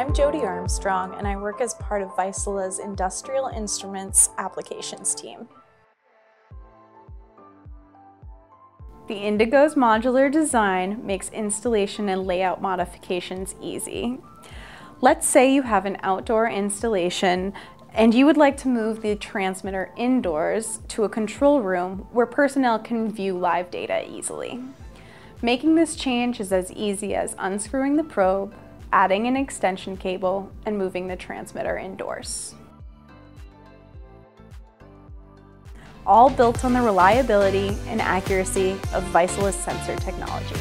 I'm Jody Armstrong and I work as part of Vaisala's Industrial Instruments Applications team. The Indigo's modular design makes installation and layout modifications easy. Let's say you have an outdoor installation and you would like to move the transmitter indoors to a control room where personnel can view live data easily. Making this change is as easy as unscrewing the probe, adding an extension cable, and moving the transmitter indoors. All built on the reliability and accuracy of Vaisala's sensor technology.